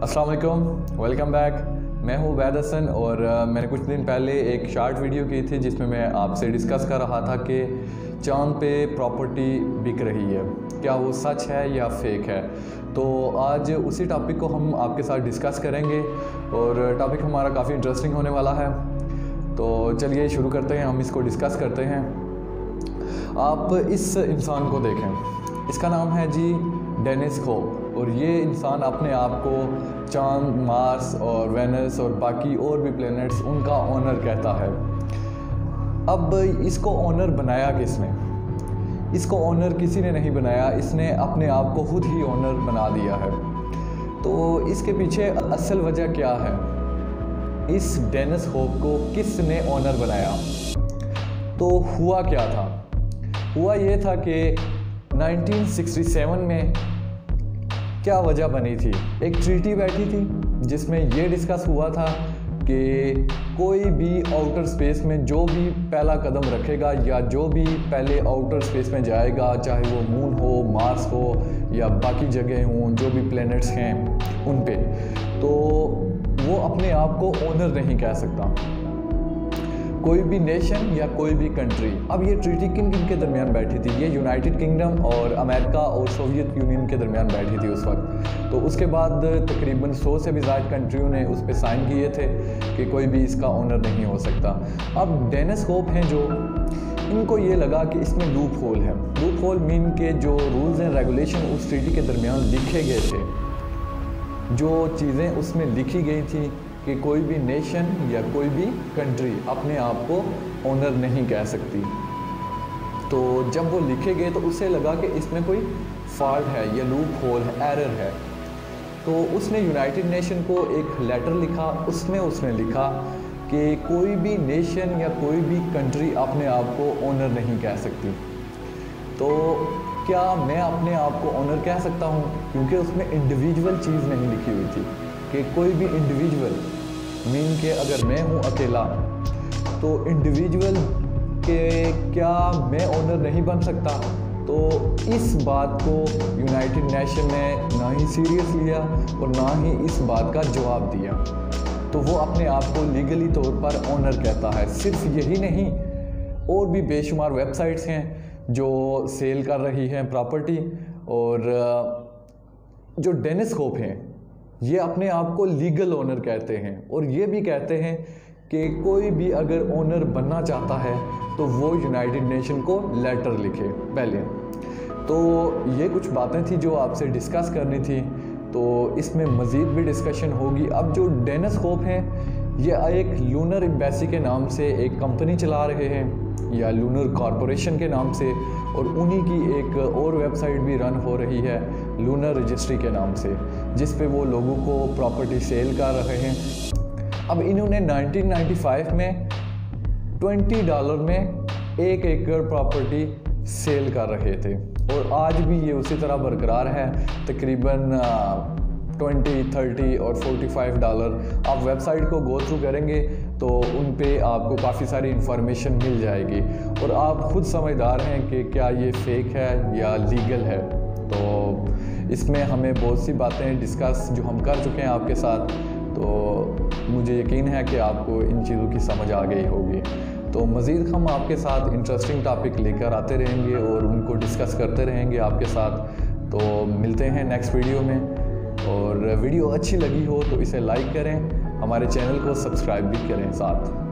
अस्सलाम वालेकुम बैक मैं हूँ वैद हसन और मैंने कुछ दिन पहले एक शार्ट वीडियो की थी जिसमें मैं आपसे डिस्कस कर रहा था कि चाँद पे प्रॉपर्टी बिक रही है। क्या वो सच है या फेक है? तो आज उसी टॉपिक को हम आपके साथ डिस्कस करेंगे और टॉपिक हमारा काफ़ी इंटरेस्टिंग होने वाला है। तो चलिए शुरू करते हैं, हम इसको डिस्कस करते हैं। आप इस इंसान को देखें। इसका नाम है जी डेनिस होप और ये इंसान अपने आप को चाँद, मार्स और वेनस और बाकी और भी प्लैनेट्स उनका ओनर कहता है। अब इसको ओनर बनाया किसने? इसको ओनर किसी ने नहीं बनाया, इसने अपने आप को खुद ही ओनर बना दिया है। तो इसके पीछे असल वजह क्या है? इस डेनिस होप को किसने ओनर बनाया? तो हुआ क्या था? हुआ ये था कि 1967 में क्या वजह बनी थी? एक ट्रीटी बैठी थी, जिसमें ये डिस्कस हुआ था कि कोई भी आउटर स्पेस में जो भी पहला कदम रखेगा या जो भी पहले आउटर स्पेस में जाएगा, चाहे वो मून हो मार्स हो, या बाकी जगह हों, जो भी प्लैनेट्स हैं उन पे तो वो अपने आप को ओनर नहीं कह सकता। कोई भी नेशन या कोई भी कंट्री। अब ये ट्रीटी किन किन के दरमियान बैठी थी, ये यूनाइटेड किंगडम और अमेरिका और सोवियत यूनियन के दरमियान बैठी थी उस वक्त। तो उसके बाद तकरीबन सौ से भी ज़्यादा कंट्रियों ने उस पर साइन किए थे कि कोई भी इसका ओनर नहीं हो सकता। अब डेनिस होप हैं जो, इनको ये लगा कि इसमें लूप होल है। लूप होल मीन के जो रूल्स एंड रेगुलेशन उस ट्रीटी के दरमियान लिखे गए थे, जो चीज़ें उसमें लिखी गई थी कि कोई भी नेशन या कोई भी कंट्री अपने आप को ओनर नहीं कह सकती। तो जब वो लिखे गए तो उसे लगा कि इसमें कोई फॉल्ट है या लूप होल है, एरर है। तो उसने यूनाइटेड नेशन को एक लेटर लिखा, उसमें उसने लिखा कि कोई भी नेशन या कोई भी कंट्री अपने आप को ओनर नहीं कह सकती। तो क्या मैं अपने आप को ओनर कह सकता हूँ? क्योंकि उसमें इंडिविजुअल चीज़ नहीं लिखी हुई थी। कि कोई भी इंडिविजुअल मीन के अगर मैं हूँ अकेला तो इंडिविजुअल के क्या मैं ओनर नहीं बन सकता? तो इस बात को यूनाइटेड नेशन ने ना ही सीरियस लिया और ना ही इस बात का जवाब दिया। तो वो अपने आप को लीगली तौर पर ओनर कहता है। सिर्फ़ यही नहीं, और भी बेशुमार वेबसाइट्स हैं जो सेल कर रही हैं प्रॉपर्टी और, जो डेनिस होप हैं। ये अपने आप को लीगल ओनर कहते हैं। और ये भी कहते हैं कि कोई भी अगर ओनर बनना चाहता है तो वो यूनाइटेड नेशन को लेटर लिखे, पहले। तो ये कुछ बातें थी जो आपसे डिस्कस करनी थी। तो इसमें मज़ीद भी डिस्कशन होगी। अब जो डेनस होप हैं, ये एक लूनर एम्बेसी के नाम से एक कंपनी चला रहे हैं। या लूनर कॉरपोरेशन के नाम से, और उन्हीं की एक और वेबसाइट भी रन हो रही है लूनर रजिस्ट्री के नाम से, जिस पे वो लोगों को प्रॉपर्टी सेल कर रहे हैं। अब इन्होंने 1995 में 20 डॉलर में एक एकड़ प्रॉपर्टी सेल कर रहे थे, और आज भी ये उसी तरह बरकरार है। तकरीबन ट्वेंटी थर्टी और फोर्टी फाइव डॉलर आप वेबसाइट को गो थ्रू करेंगे तो उन पर आपको काफ़ी सारी इन्फॉर्मेशन मिल जाएगी। और आप खुद समझदार हैं कि क्या ये फेक है या लीगल है। तो इसमें हमें बहुत सी बातें डिस्कस जो हम कर चुके हैं आपके साथ तो मुझे यकीन है कि आपको इन चीज़ों की समझ आ गई होगी। तो मज़ीद हम आपके साथ इंटरेस्टिंग टॉपिक लेकर आते रहेंगे और उनको डिस्कस करते रहेंगे आपके साथ। तो मिलते हैं नेक्स्ट वीडियो में। और वीडियो अच्छी लगी हो तो इसे लाइक करें, हमारे चैनल को सब्सक्राइब भी करें साथ।